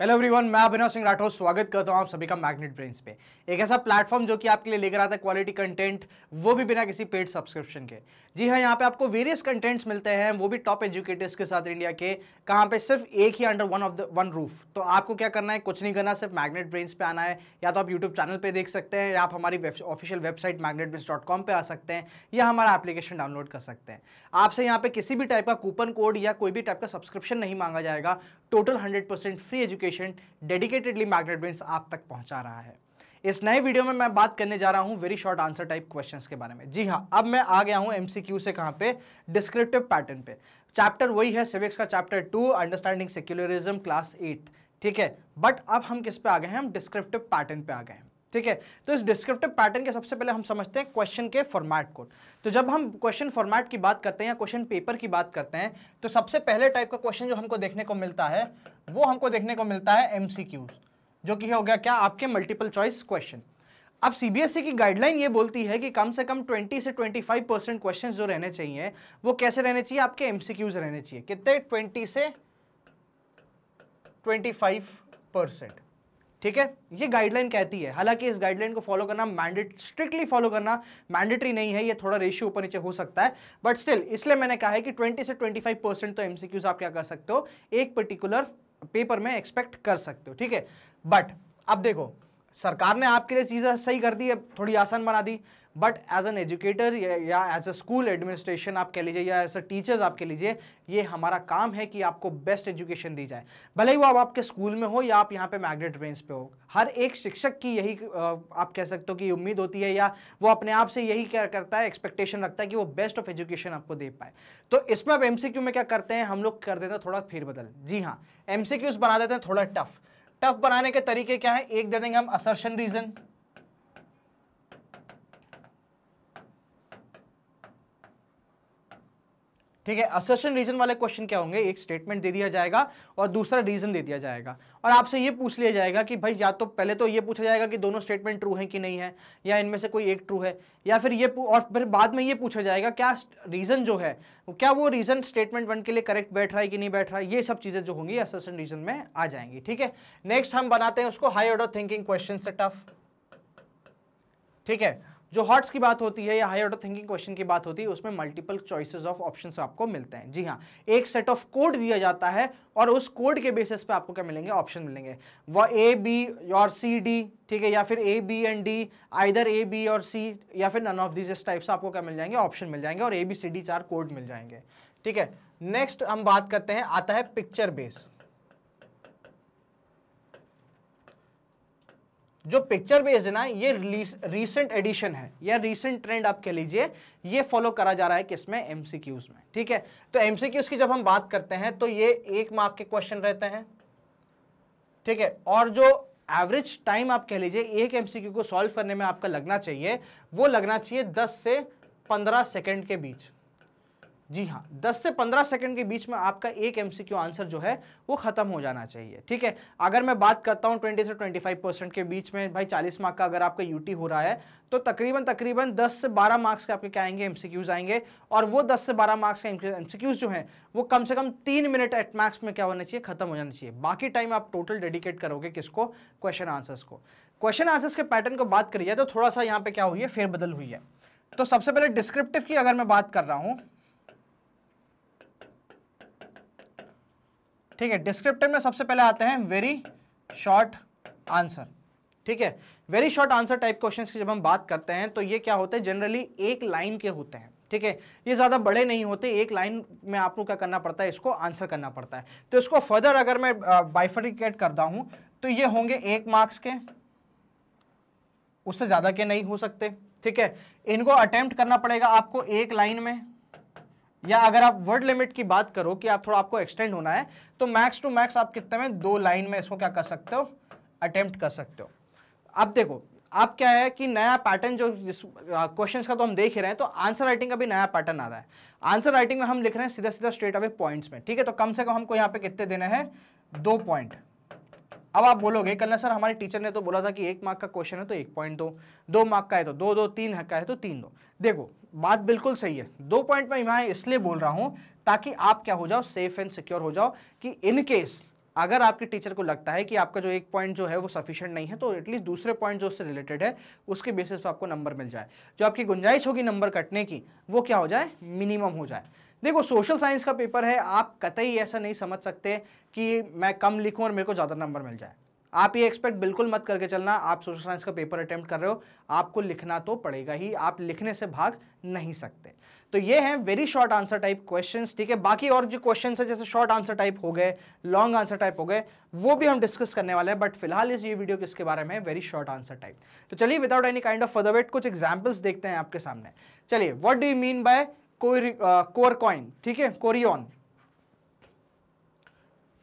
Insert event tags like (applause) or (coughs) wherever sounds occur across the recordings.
Hello everyone मैं अभिनव सिंह राठौर, स्वागत करता हूँ आप सभी का मैग्नेट ब्रेन्स पे। एक ऐसा प्लेटफॉर्म जो कि आपके लिए लेकर आता है क्वालिटी कंटेंट वो भी बिना किसी पेड सब्सक्रिप्शन के। जी हाँ यहाँ पे आपको वेरियस कंटेंट्स मिलते हैं, वो भी टॉप एजुकेटर्स के साथ इंडिया के, कहाँ पे सिर्फ़ एक ही under one of the one roof तो आपको क्या करना है, कुछ नहीं करना, सिर्फ़ मैग्नेट ब्रेन्स पे आना है। या तो आप यूट्यूब चैनल पर देख सकते हैं, या आप हमारी official website Magnet Brains dot com पर आ सकते हैं, या हमारा एप्लीकेशन डाउनलोड कर सकते हैं। आपसे यहाँ पे किसी भी टाइप का कूपन कोड या कोई भी टाइप का सब्सक्रिप्शन नहीं मांगा जाएगा। Total hundred free education dedicatedly Magnet Brain आप तक पहुँचा रहा है। इस नए वीडियो में मैं बात करने जा रहा हूँ very short answer type questions के बारे में। जी हाँ अब मैं आ गया हूँ एमसीक्यू से कहाँ पे? डिस्क्रिप्टिव पैटर्न पे। चैप्टर वही है सिविक्स का chapter two understanding secularism class eight ठीक है? बट अब हम किस पे आ गए हैं? हम डिस्क्रिप्टिव पैटर्न पे आ गए हैं। ठीक है? तो इस डिस्क्रिप्टिव पैटर्न के सबसे पहले हम समझते हैं क्वेश्चन के फॉर्मेट को तो जब हम क्वेश्चन फॉर्मेट की बात करते हैं या क्वेश्चन पेपर की बात करते हैं तो सबसे पहले टाइप का क्वेश्चन जो हमको देखने को मिलता है, वो हमको देखने को मिलता है एमसीक्यूज जो कि हो गया क्या? आपके मल्टीपल चॉइस क्वेश्चन अब सीबीएसई की गाइडलाइन ये बोलती है कि कम से कम 20 से 25 परसेंट क्वेश्चन जो रहने चाहिए, वो कैसे रहने चाहिए? आपके एमसीक्यूज रहने चाहिए। कितने? 20 से 25 परसेंट ठीक है? ये गाइडलाइन कहती है। हालाँकि इस गाइडलाइन को फॉलो करना मैंडेट स्ट्रिक्टली फॉलो करना मैंडेटरी नहीं है, ये थोड़ा रेशियो ऊपर नीचे हो सकता है। बट स्टिल इसलिए मैंने कहा है कि 20 से 25 परसेंट तो एमसीक्यूज आप क्या कर सकते हो? एक पर्टिकुलर पेपर में एक्सपेक्ट कर सकते हो, ठीक है? बट अब देखो सरकार ने आपके लिए चीज़ें सही कर दी है थोड़ी आसान बना दी। बट एज एन एजुकेटर या एज अ स्कूल एडमिनिस्ट्रेशन आप कह लीजिए या एज अ टीचर्स आप कह लीजिए, ये हमारा काम है कि आपको बेस्ट एजुकेशन दी जाए। भले ही वो अब आपके स्कूल में हो या आप यहाँ पे मैग्नेट रेंज पे हो, हर एक शिक्षक की यही आप कह सकते हो कि उम्मीद होती है या वो अपने आप से यही क्या करता है एक्सपेक्टेशन रखता है कि वो बेस्ट ऑफ़ एजुकेशन आपको दे पाए। तो इसमें अब एमसीक्यू में क्या करते हैं, हम लोग कर देते हैं थोड़ा फिर बदल जी हाँ एमसीक्यूज बना देते हैं थोड़ा टफ टफ बनाने के तरीके क्या है? एक दे देंगे हम असर्शन रीजन ठीक है? असर्शन रीजन वाले क्वेश्चन क्या होंगे? एक स्टेटमेंट दे दिया जाएगा और दूसरा रीजन दे दिया जाएगा। और आपसे ये पूछ लिया जाएगा कि भाई, या तो पहले तो ये पूछा जाएगा कि दोनों स्टेटमेंट ट्रू है कि नहीं है, या इनमें से कोई एक ट्रू है, या फिर ये और फिर बाद में ये पूछा जाएगा, क्या रीजन जो है, क्या वो रीजन स्टेटमेंट वन के लिए करेक्ट बैठ रहा है कि नहीं बैठ रहा है? ये सब चीज़ें जो होंगी असर्शन रीजन में आ जाएँगी, ठीक है? नेक्स्ट हम बनाते हैं उसको हाई ऑर्डर थिंकिंग क्वेश्चन से टफ ठीक है? जो हॉट्स की बात होती है या हाई ऑर्डर थिंकिंग क्वेश्चन की बात होती है, उसमें मल्टीपल चॉइसेस ऑफ़ ऑप्शंस आपको मिलते हैं। जी हाँ एक सेट ऑफ़ कोड दिया जाता है और उस कोड के बेसिस पे आपको क्या मिलेंगे? ऑप्शन मिलेंगे। वह ए बी और सी डी ठीक है, या फिर A B and D either A B और सी या फिर नन ऑफ़ दिस टाइप से आपको क्या मिल जाएँगे? ऑप्शन मिल जाएँगे और ए बी सी डी चार कोड मिल जाएँगे। ठीक है नेक्स्ट हम बात करते हैं, आता है पिक्चर बेस जो पिक्चर बेस्ड है ना, ये रीसेंट एडिशन है, या रीसेंट ट्रेंड आप कह लीजिए, ये फॉलो करा जा रहा है किसमें? एमसीक्यूज में, ठीक है? तो एमसीक्यूज की जब हम बात करते हैं तो ये एक मार्क के क्वेश्चन रहते हैं, ठीक है? और जो एवरेज टाइम आप कह लीजिए, एक एमसीक्यू को सॉल्व करने में आपका लगना चाहिए, वो लगना चाहिए 10 से पंद्रह सेकेंड के बीच। जी हाँ 10 से 15 सेकंड के बीच में आपका एक एमसीक्यू आंसर जो है, वो खत्म हो जाना चाहिए, ठीक है? अगर मैं बात करता हूँ 20 से 25 परसेंट के बीच में, भाई 40 मार्क का अगर आपका यूटी हो रहा है तो तकरीबन तकरीबन 10 से 12 मार्क्स के आपके क्या आएँगे? एमसीक्यूज आएँगे, और वो 10 से 12 मार्क्स के एमसीक्यूज जो हैं, वो कम से कम तीन मिनट एट मैक्स में क्या होना चाहिए? खत्म हो जाना चाहिए। बाकी टाइम आप टोटल डेडिकेट करोगे किसको? क्वेश्चन आंसर्स को। क्वेश्चन आंसर्स के पैटर्न को बात करिए तो थोड़ा सा यहाँ पे क्या हुई है? फेरबदल हुई है। तो सबसे पहले डिस्क्रिप्टिव की अगर मैं बात कर रहा हूँ ठीक है डिस्क्रिप्टिव में सबसे पहले आते हैं वेरी शॉर्ट आंसर ठीक है very short answer type questions की जब हम बात करते हैं तो ये क्या होते हैं? जनरली एक लाइन के होते हैं, ठीक है? ये ज़्यादा बड़े नहीं होते, एक लाइन में आपको क्या करना पड़ता है? इसको आंसर करना पड़ता है। तो इसको फर्दर अगर मैं बाइफरिकेट करता हूँ तो ये होंगे एक मार्क्स के, उससे ज़्यादा के नहीं हो सकते, ठीक है? इनको अटेम्प्ट करना पड़ेगा आपको एक लाइन में। या अगर आप वर्ड लिमिट की बात करो कि आप थोड़ा आपको एक्सटेंड होना है तो मैक्स टू मैक्स आप कितने में, दो लाइन में इसको क्या कर सकते हो? अटेम्प्ट कर सकते हो। अब देखो, अब क्या है कि नया पैटर्न जो क्वेश्चन का तो हम देख ही रहे हैं तो आंसर राइटिंग का भी नया पैटर्न आ रहा है। आंसर राइटिंग में हम लिख रहे हैं सीधा सीधा स्ट्रेट अवे पॉइंट्स में, ठीक है? तो कम से कम हमको यहाँ पे कितने देने हैं? दो पॉइंट अब आप बोलोगे कल सर, हमारे टीचर ने तो बोला था कि एक मार्क का क्वेश्चन है तो एक पॉइंट दो। दो मार्क का है तो दो दो, तीन का है तो तीन दो। देखो, बात बिल्कुल सही है। दो पॉइंट में मैं इसलिए बोल रहा हूँ ताकि आप क्या हो जाओ सेफ़ एंड सिक्योर हो जाओ कि इन केस अगर आपके टीचर को लगता है कि आपका जो एक पॉइंट जो है वो सफिशिएंट नहीं है तो एटलीस्ट दूसरे पॉइंट जो उससे रिलेटेड है, उसके बेसिस पर आपको नंबर मिल जाए। जो आपकी गुंजाइश होगी नंबर कटने की, वो क्या हो जाए? मिनिमम हो जाए। देखो सोशल साइंस का पेपर है, आप कतई ऐसा नहीं समझ सकते कि मैं कम लिखूं और मेरे को ज़्यादा नंबर मिल जाए। आप ये एक्सपेक्ट बिल्कुल मत करके चलना, आप सोशल साइंस का पेपर अटेम्प्ट कर रहे हो, आपको लिखना तो पड़ेगा ही, आप लिखने से भाग नहीं सकते। तो ये हैं very short answer type questions ठीक है? बाकी और जो क्वेश्चंस है, जैसे शॉर्ट आंसर टाइप हो गए लॉन्ग आंसर टाइप हो गए, वो भी हम डिस्कस करने वाले हैं बट फ़िलहाल इस ये वीडियो किसके बारे में वेरी शॉर्ट आंसर टाइप तो चलिए without any kind of further wait कुछ एग्जाम्पल्स देखते हैं आपके सामने। चलिए what do you mean by coercion, ठीक है? कोरियन।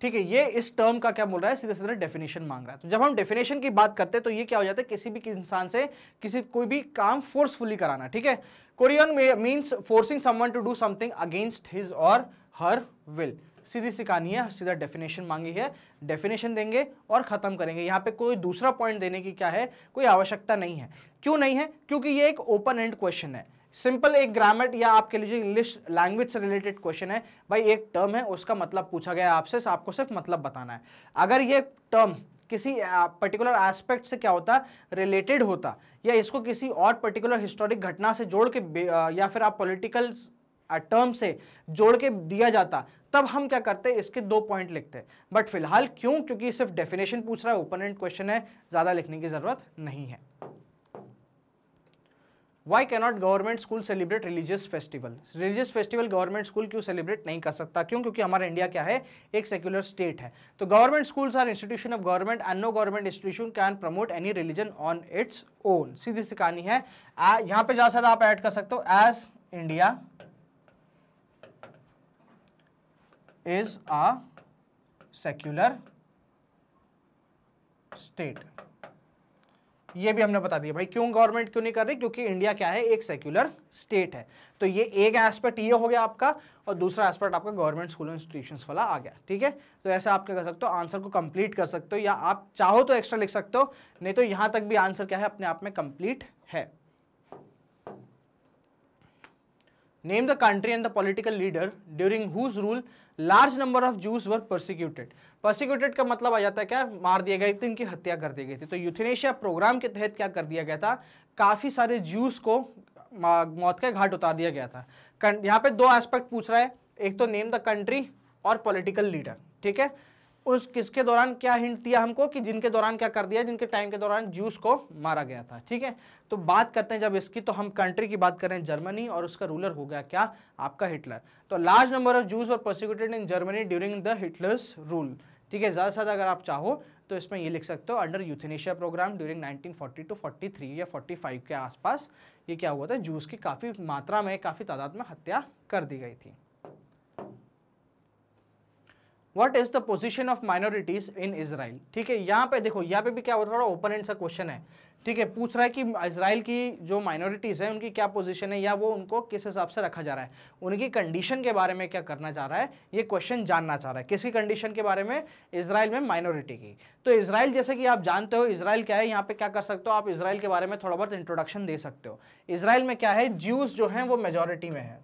ठीक है, ये इस टर्म का क्या बोल रहा है? सीधे सीधे डेफिनेशन मांग रहा है। तो जब हम डेफिनेशन की बात करते हैं तो ये क्या हो जाता है? किसी भी इंसान से किसी कोई भी काम फोर्सफुली कराना, ठीक है? Coercion means forcing someone to do something against his or her will सीधी सी कहानी है, सीधा डेफिनेशन मांगी है। डेफिनेशन देंगे और खत्म करेंगे। यहाँ पे कोई दूसरा पॉइंट देने की क्या है? कोई आवश्यकता नहीं है। क्यों नहीं है? क्योंकि ये एक ओपन एंड क्वेश्चन है। सिंपल एक ग्रामर या आप कह लीजिए इंग्लिश लैंग्वेज से रिलेटेड क्वेश्चन है, भाई एक टर्म है, उसका मतलब पूछा गया आपसे, आपको सिर्फ़ मतलब बताना है। अगर ये टर्म किसी पर्टिकुलर एस्पेक्ट से क्या होता रिलेटेड होता, या इसको किसी और पर्टिकुलर हिस्टोरिक घटना से जोड़ के या फिर आप पॉलिटिकल टर्म से जोड़ के दिया जाता, तब हम क्या करते हैं इसके दो पॉइंट लिखते। हैं बट फ़िलहाल क्यों? क्योंकि सिर्फ़ डेफिनेशन पूछ रहा है ओपन एंड क्वेश्चन है, ज़्यादा लिखने की ज़रूरत नहीं है। Why cannot government school celebrate religious festival religious festival government school क्यों सेलिब्रेट नहीं कर सकता? क्यों? क्योंकि हमारा इंडिया क्या है? एक सेक्युलर स्टेट है। तो government schools are institution of government and no government institution can promote any religion on its own सीधी सी कहानी है। यहाँ पे जा सकता आप ऐड कर सकते हो as India is a secular state ये भी हमने बता दिया। भाई, क्यों गवर्नमेंट क्यों नहीं कर रही? क्योंकि इंडिया क्या है? एक सेक्युलर स्टेट है। तो ये एक एस्पेक्ट ये हो गया आपका और दूसरा एस्पेक्ट आपका गवर्नमेंट स्कूल इंस्टीट्यूशन वाला आ गया। ठीक है? तो ऐसे आप क्या कर सकते हो? आंसर को कंप्लीट कर सकते हो या आप चाहो तो एक्स्ट्रा लिख सकते हो, नहीं तो यहाँ तक भी आंसर क्या है? अपने आप में कंप्लीट है। Name the country and the political leader during whose rule large number of Jews were persecuted persecuted का मतलब आ जाता है क्या? मार दिया गया इनकी हत्या कर दी गई थी। तो यूथनेशिया प्रोग्राम के तहत क्या कर दिया गया था? काफ़ी सारे जूस को मौत के घाट उतार दिया गया था। यहाँ पे दो एस्पेक्ट पूछ रहा है। एक तो नेम द कंट्री और पॉलिटिकल लीडर ठीक है? उस किसके दौरान क्या हिंट दिया हमको कि जिनके दौरान क्या कर दिया, जिनके टाइम के दौरान जूस को मारा गया था, ठीक है? तो बात करते हैं जब इसकी तो हम कंट्री की बात करें जर्मनी और उसका रूलर हो गया क्या? आपका हिटलर तो लार्ज नंबर ऑफ़ जूस और prosecuted in Germany during the Hitler's rule ठीक है, ज़्यादा से ज़्यादा अगर आप चाहो तो इसमें ये लिख सकते हो under euthanasia program during 1940 to 43 या 45 के आसपास ये क्या हुआ था? जूस की काफ़ी मात्रा में, काफ़ी तादाद में हत्या कर दी गई थी। What is the position of minorities in Israel ठीक है, यहाँ पे देखो, यहाँ पे भी क्या होता है ओपन एंड सा क्वेश्चन है। ठीक है, पूछ रहा है कि इसराइल की जो माइनॉरिटीज़ है, उनकी क्या पोजीशन है, या वो उनको किस हिसाब से रखा जा रहा है? उनकी कंडीशन के बारे में क्या करना चाह रहा है, ये क्वेश्चन जानना चाह रहा है। किसकी कंडीशन के बारे में? इसराइल में माइनॉरिटी की। तो इसराइल जैसे कि आप जानते हो इसराइल क्या है, यहाँ पे क्या कर सकते हो, आप इसराइल के बारे में थोड़ा बहुत इंट्रोडक्शन दे सकते हो। इसराइल में क्या है ज्यूज जो है, वो मेजोरिटी में है।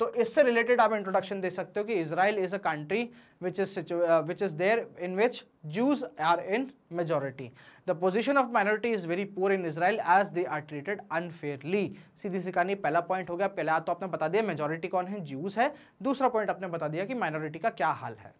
तो इससे रिलेटेड आप इंट्रोडक्शन दे सकते हो कि Israel is a country which is which is there in which Jews are in majority the position of minority is very poor in Israel as they are treated unfairly सीधी सी कहानी, पहला point हो गया, पहला तो आपने बता दिया मेजोरिटी कौन है? जूस है। दूसरा पॉइंट आपने बता दिया कि माइनॉरिटी का क्या हाल है।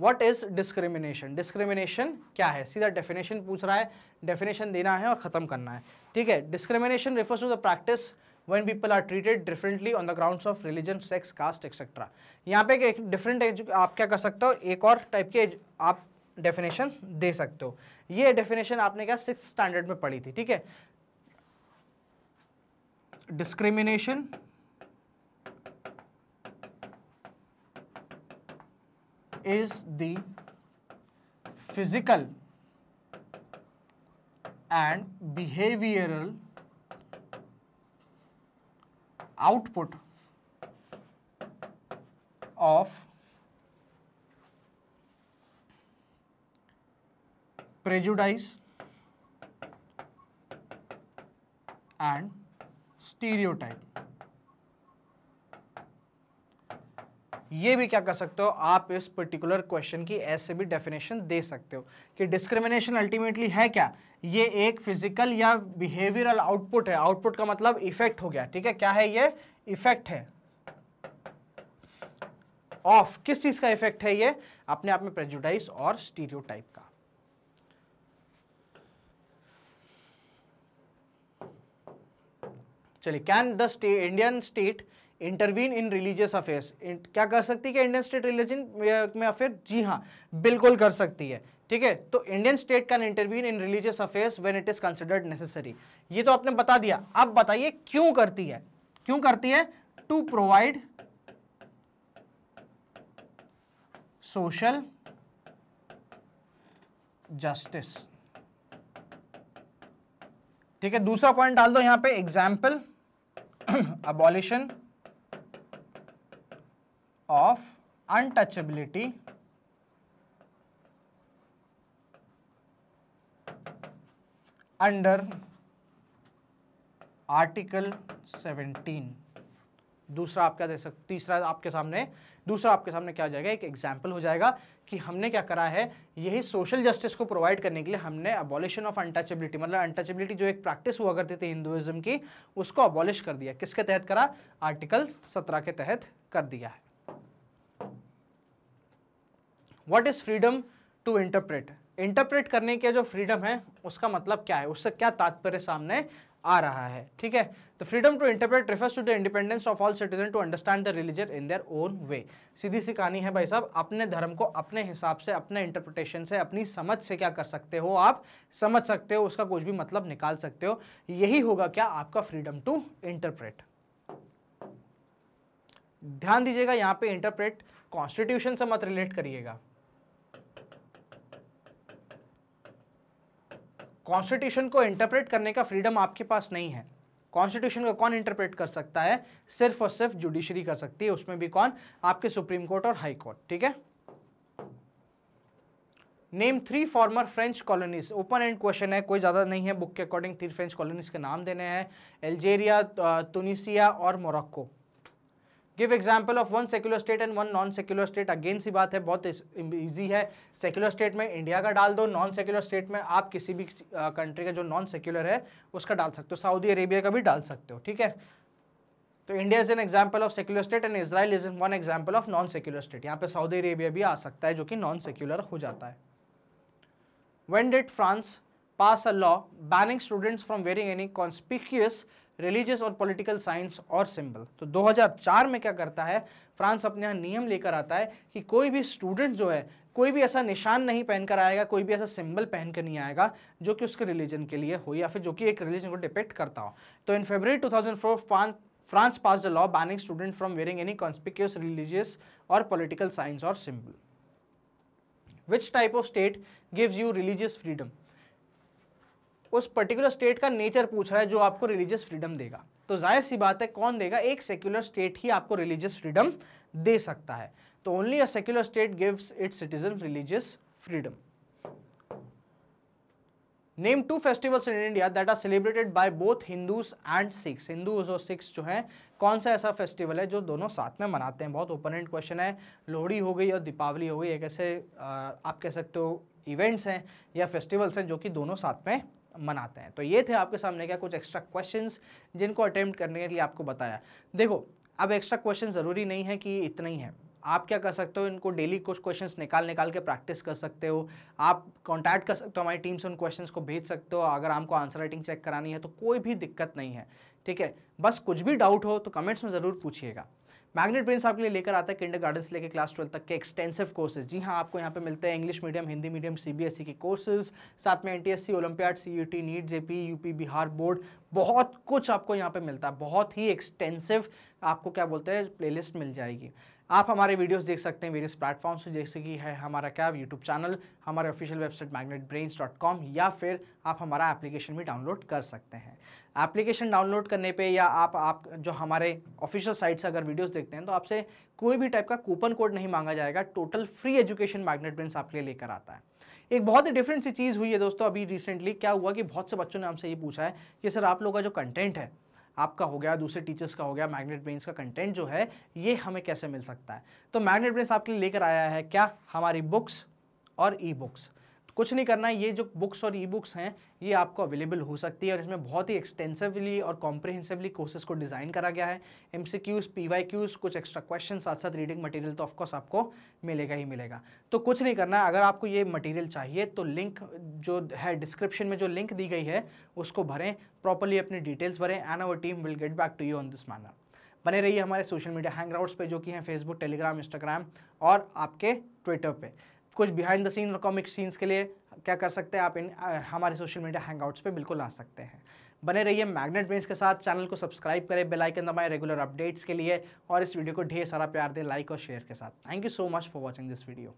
वट इज़ डिस्क्रिमिनेशन डिस्क्रिमिनेशन क्या है? सीधा डेफिनेशन पूछ रहा है डेफिनेशन देना है और खत्म करना है। ठीक है discrimination refers to the practice when people are treated differently on the grounds of religion, sex, caste, etc. यहाँ पे एक डिफरेंट आप क्या कर सकते हो एक और टाइप के आप डेफिनेशन दे सकते हो ये डेफिनेशन आपने क्या सिक्स स्टैंडर्ड में पढ़ी थी ठीक है discrimination is the physical and behavioral output of prejudice and stereotype ये भी क्या कर सकते हो? आप इस पर्टिकुलर क्वेश्चन की ऐसे भी डेफिनेशन दे सकते हो कि डिस्क्रिमिनेशन अल्टीमेटली है क्या? ये एक फ़िज़िकल या बिहेवियरल आउटपुट है। आउटपुट का मतलब इफ़ेक्ट हो गया, ठीक है? क्या है ये? इफ़ेक्ट है। ऑफ़ किस चीज़ का इफ़ेक्ट है ये? अपने आप में प्रेजुडाइज और स्टीरियोटाइप का। चलिए can the stay Indian state intervene in religious affairs क्या कर सकती है इंडियन स्टेट रिलीजन में अफेयर जी हाँ बिल्कुल कर सकती है। ठीक है? तो Indian state can intervene in religious affairs when it is considered necessary ये तो आपने बता दिया। अब बताइए, क्यों करती है? क्यों करती है? टू प्रोवाइड सोशल जस्टिस ठीक है? दूसरा पॉइंट डाल दो यहाँ पे example abolition (coughs) of untouchability under article 17 दूसरा आप क्या दे सकते तीसरा आपके सामने, दूसरा आपके सामने क्या हो जाएगा? एक एग्ज़ाम्पल हो जाएगा कि हमने क्या करा है? यही सोशल जस्टिस को प्रोवाइड करने के लिए हमने अबॉलिशन ऑफ़ अनटचेबिलिटी मतलब अनटचेबिलिटी जो एक प्रैक्टिस हुआ करती थी हिंदुइज्म की, उसको अबॉलिश कर दिया। किसके तहत करा? आर्टिकल 17 के तहत कर दिया है। What is freedom to interpret interpret करने के जो फ्रीडम है, उसका मतलब क्या है? उससे क्या तात्पर्य सामने आ रहा है? ठीक है? The freedom to interpret refers to the independence of all citizen to understand the religion in their own way सीधी सी कहानी है भाई साहब, अपने धर्म को अपने हिसाब से, अपने इंटरप्रिटेशन से, अपनी समझ से क्या कर सकते हो आप? समझ सकते हो, उसका कुछ भी मतलब निकाल सकते हो। यही होगा क्या आपका फ्रीडम टू इंटरप्रेट ध्यान दीजिएगा, यहाँ पे इंटरप्रेट कॉन्स्टिट्यूशन से मत रिलेट करिएगा। कॉन्स्टिट्यूशन को इंटरप्रेट करने का फ्रीडम आपके पास नहीं है। कॉन्स्टिट्यूशन को कौन इंटरप्रेट कर सकता है? सिर्फ़ और सिर्फ़ जुडिशरी कर सकती है, उसमें भी कौन? आपके सुप्रीम कोर्ट और हाई कोर्ट ठीक है? Name three former French colonies open end question है, कोई ज़्यादा नहीं है बुक के अकॉर्डिंग थ्री फ्रेंच कॉलोनीज के नाम देने हैं। एल्जेरिया तुनिसिया और Morocco give example of one secular state and one non secular state again सी बात है, बहुत ईजी है। सेक्युलर स्टेट में इंडिया का डाल दो नॉन सेक्युलर स्टेट में आप किसी भी कंट्री का जो नॉन सेक्युलर है, उसका डाल सकते हो। सऊदी अरेबिया का भी डाल सकते हो, ठीक है? तो India is an example of secular state and Israel is one example of non secular state यहाँ पे सऊदी अरेबिया भी आ सकता है, जो कि नॉन सेक्युलर हो जाता है। When did France pass a law banning students from wearing any conspicuous religious or political signs or symbol तो 2004 में क्या करता है? फ्रांस अपने यहाँ नियम लेकर आता है कि कोई भी स्टूडेंट जो है, कोई भी ऐसा निशान नहीं पहनकर आएगा, कोई भी ऐसा सिंबल पहनकर नहीं आएगा, जो कि उसके रिलीजन के लिए हो या फिर जो कि एक रिलीजन को डिपेक्ट करता हो. तो in February 2004 France pass the law banning student from wearing any conspicuous religious or political signs or symbol which type of state gives you religious freedom उस पर्टिकुलर स्टेट का नेचर पूछ रहा है जो आपको रिलीजियस फ्रीडम देगा। तो ज़ाहिर सी बात है, कौन देगा? एक सेक्युलर स्टेट ही आपको रिलीजियस फ्रीडम दे सकता है। तो only a secular state gives its citizen religious freedom name two festivals in India that are celebrated by both Hindus and Sikhs Hindus और सिक्स जो है, कौन सा ऐसा फेस्टिवल है जो दोनों साथ में मनाते हैं? बहुत ओपन एंड क्वेश्चन है। लोहड़ी हो गई और दीपावली हो गई। एक ऐसे आप कह सकते हो इवेंट्स हैं या फेस्टिवल्स हैं जो कि दोनों साथ में मनाते हैं। तो ये थे आपके सामने क्या कुछ एक्स्ट्रा क्वेश्चंस जिनको अटेम्प्ट करने के लिए आपको बताया। देखो, अब एक्स्ट्रा क्वेश्चन ज़रूरी नहीं है कि इतना ही है। आप क्या कर सकते हो? इनको डेली कुछ क्वेश्चंस निकाल निकाल के प्रैक्टिस कर सकते हो। आप कांटेक्ट कर सकते हो हमारी टीम से उन क्वेश्चंस को भेज सकते हो। अगर आपको आंसर राइटिंग चेक करानी है तो कोई भी दिक्कत नहीं है। ठीक है? बस कुछ भी डाउट हो तो कमेंट्स में ज़रूर पूछिएगा। मैग्नेट ब्रेन्स आपके लिए लेकर आता है किंडर गार्डन से लेकर क्लास ट्वेल्थ तक के एक्सटेंसिव कोर्सेज जी हाँ आपको यहाँ पे मिलते हैं English medium Hindi medium CBSE के कोर्सेज साथ में NTSC olympiad CUET NEET JP UP Bihar board बहुत कुछ आपको यहाँ पे मिलता है, बहुत ही एक्सटेंसिव आपको क्या बोलते हैं प्लेलिस्ट मिल जाएगी। आप हमारे वीडियोस देख सकते हैं वेरियस प्लेटफॉर्म्स पे, जैसे कि है हमारा क्या यूट्यूब चैनल हमारे ऑफिशियल वेबसाइट कॉम या फिर आप हमारा एप्लीकेशन भी डाउनलोड कर सकते हैं। एप्लीकेशन डाउनलोड करने पे या आप आप जो हमारे ऑफिशियल साइट से अगर वीडियोस देखते हैं तो आपसे कोई भी टाइप का कूपन कोड नहीं मांगा जाएगा total free education Magnet Brains आपके लिए लेकर आता है। एक बहुत ही डिफरेंट सी चीज़ हुई है दोस्तों, अभी रिसेंटली क्या हुआ कि बहुत से बच्चों ने हमसे ये पूछा है कि, सर, आप लोगों का जो कंटेंट है आपका हो गया, दूसरे टीचर्स का हो गया मैग्नेट ब्रेन्स का कंटेंट जो है, ये हमें कैसे मिल सकता है? तो मैग्नेट ब्रेन्स आपके लिए लेकर आया है क्या? हमारी बुक्स और ई बुक्स कुछ नहीं करना है ये जो बुक्स और ई बुक्स हैं, ये आपको अवेलेबल हो सकती है और इसमें बहुत ही एक्सटेंसिवली और कॉम्प्रिहेंसिवली कोर्सेज को डिज़ाइन करा गया है। M C Qs P Y Qs कुछ एक्स्ट्रा क्वेश्चन साथ साथ रीडिंग मटेरियल तो ऑफकोर्स आपको मिलेगा ही मिलेगा। तो कुछ नहीं करना है अगर आपको ये मटेरियल चाहिए तो लिंक जो है डिस्क्रिप्शन में जो लिंक दी गई है, उसको भरें प्रॉपरली अपनी डिटेल्स भरें and our team will get back to you on this manner बने रहिए हमारे सोशल मीडिया हैंगआउट्स पे, जो कि हैं फेसबुक टेलीग्राम इंस्टाग्राम और आपके ट्विटर पे। कुछ बिहाइंड द सीन और कॉमिक सीन्स के लिए क्या कर सकते हैं आप इन हमारे सोशल मीडिया हैंगआउट्स पे बिल्कुल आ सकते हैं। बने रहिए मैग्नेट ब्रेन्स के साथ चैनल को सब्सक्राइब करें बेल आइकन दबाएँ रेगुलर अपडेट्स के लिए और इस वीडियो को ढेर सारा प्यार दें लाइक और शेयर के साथ। Thank you so much for watching this video